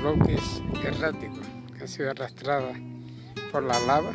bloques erráticos que han sido arrastradas por la lava.